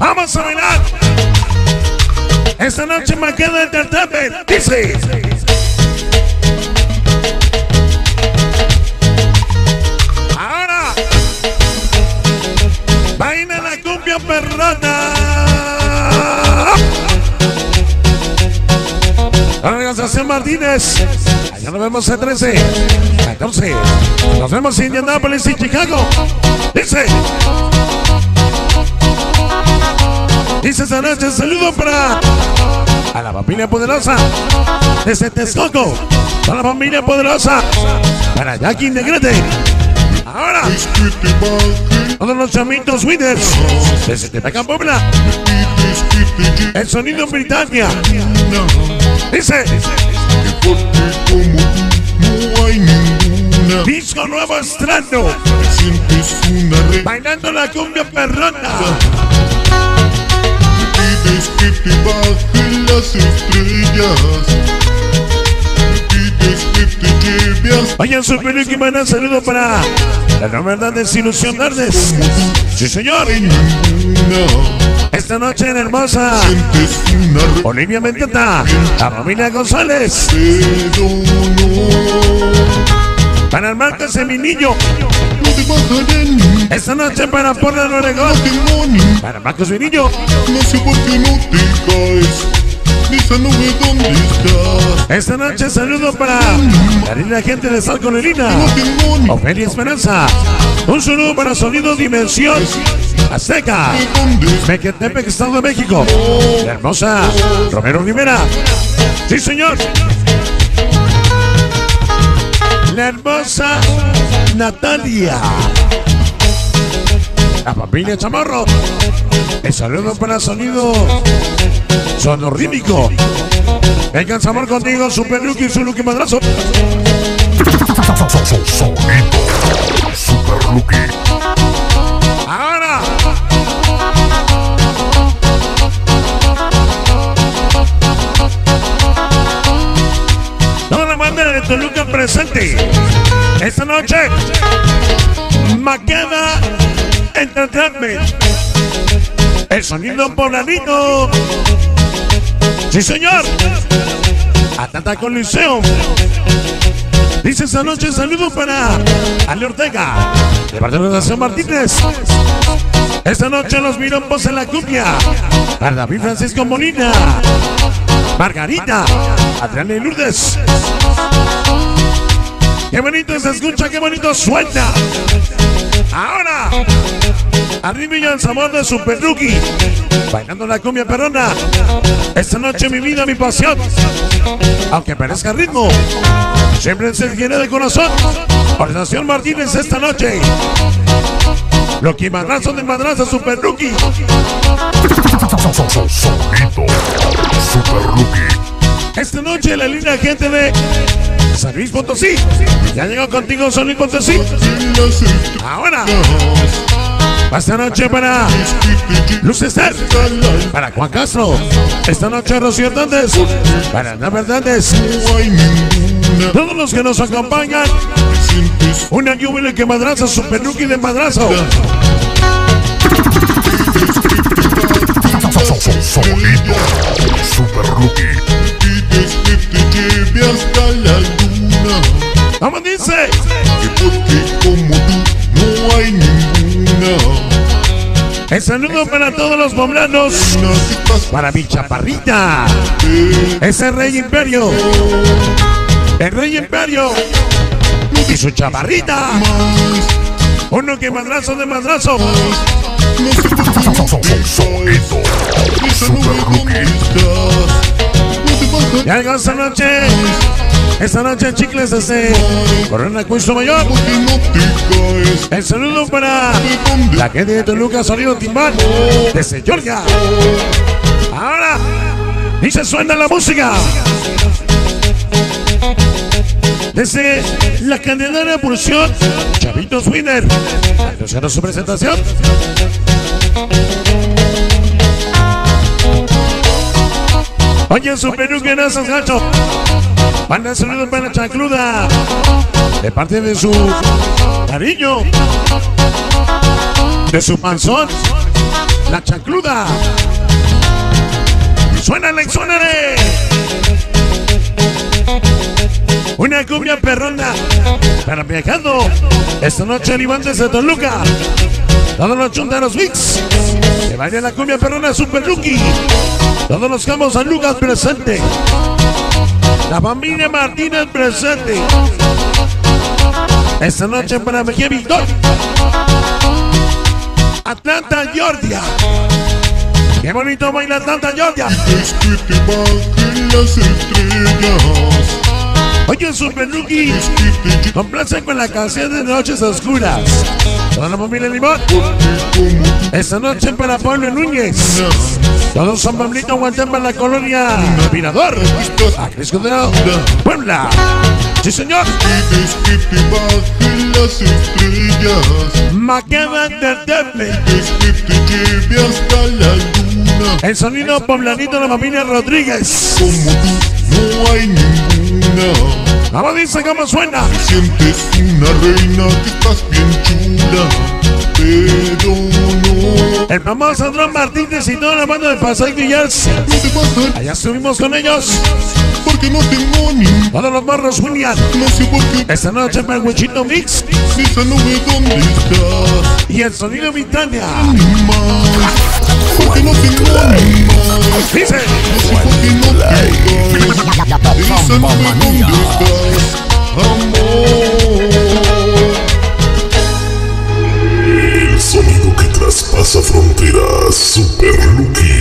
Vamos a bailar. Esta noche me queda entertainment. Dice. Ahora. Baila la cumbia perrona. Organización Martínez. Allá nos vemos en 13, 14. Nos vemos en Indianapolis y Chicago. Dice. Dice esta noche, saludo para a la familia poderosa desde Texcoco. Para la familia poderosa. Para Jackie Negrete. Ahora, todos los chamitos winners desde Tepecan Puebla. El sonido Britannia. Dice. Disco nuevo red. Bailando la cumbia perrona. Que te bajen que y manda saludo para la verdad desilusionarles. Sí, señor. Esta noche en hermosa. Olivia Mendoza, la familia González, para el Marcos de mi niño. Esta noche para Portland, Oregón, para Marcos niño. No sé por qué no te caes. De esa nube donde estás. Esta noche saludo para la linda gente de No demonio. Ofelia Esperanza. Un saludo para Sonido Dimensión Azteca. ¿De dónde? Mequetepec, Estado de México. La hermosa Romero Rivera. Sí, señor. La hermosa Natalia. La familia Chamorro. El saludo para sonido sonorrímico. Vengan sabor contigo, Super Lucky y su Lucky Madrazo. Sonido Super Lucky. Toluca presente. Esta noche, Maqueda Entertainment. El sonido polarino. Sí, señor. Atata Coliseo. Dice esta noche saludo para Ale Ortega, de parte la Nación Martínez. Esta noche los mirombos en la cumbia. Para David Francisco Molina. Margarita. Adriana y Lourdes. Qué bonito se escucha, qué bonito suena. Ahora. Arriba y el sabor de Super Rookie. Bailando la cumbia perrona. Esta noche mi vida, mi pasión. Aunque parezca ritmo. Siempre se quiere de corazón. Organización Martínez esta noche. Lo que madrazo de madrazo Super Rookie. Sonido Super Lucky. Esta noche la linda gente de San Luis Potosí. Ya llegó contigo San Luis Potosí. Ahora, esta noche para Luz Estar, para Juan Castro. Esta noche Rocío Hernández, para Ana Hernández. Todos los que nos acompañan, una lluvia que madrazo, Super Rookie de madrazo. Sonido. ¿Cómo dice? Que porque como tú no hay ninguna. El saludo para todos los poblanos, para mi chaparrita, ese Rey Imperio, el Rey Imperio y su chaparrita. Uno que madrazo de madrazo. Super. Ya llegó esta noche. Esta noche chicles desde Corona Cuisto Mayor. El saludo para ¿De dónde la gente de Toluca, Sonido Timbal, desde Georgia. Ahora, y se suena la música. Desde la Candelaria Pulsión, Chavitos Winner, anunciando su presentación. Oye, su peluca en esos gachos. Manda saludos para la chancluda. De parte de su cariño. De su panzón. La chancluda. Suénale, suénale. Una cumbia perrona para viajando. Esta noche en Iván desde Toluca. Todos los chuntaros mix. Que vaya la cumbia perrona Super Lucky. Todos los campos San Lucas presente. La familia Martínez presente. Esta noche para Mejía Victor. Atlanta, Georgia. Qué bonito baila Atlanta, Georgia. Es que te bajen las estrellas. Oye, Super Lucky. Es que te Complace con la canción de Noches Oscuras. La familia Limón. Esta noche para Pablo Núñez. Todos San Pablito aguantan para la colonia Mirador. A Crisco de Puebla. Sí, señor. Pides que te bajen las estrellas. Maqueda Entertainment. Es que te lleve hasta la luna. El sonido poblanito de la familia Rodríguez. Como tú no hay ninguna. Vamos, dice cómo suena. Sientes una reina que estás bien. El famoso Andrés Martínez y toda la banda de Pasay Villas. Allá estuvimos con ellos. porque no tengo ni. Todos los morros William. No sé por qué. Esta noche para Huichito Mix. Esa nube dónde estás. Y el sonido Vitania. Porque no tengo ni más. Dice. No sé por qué no te vas. Esa nube dónde estás. Amor. Traspasa fronteras. Super Lucky.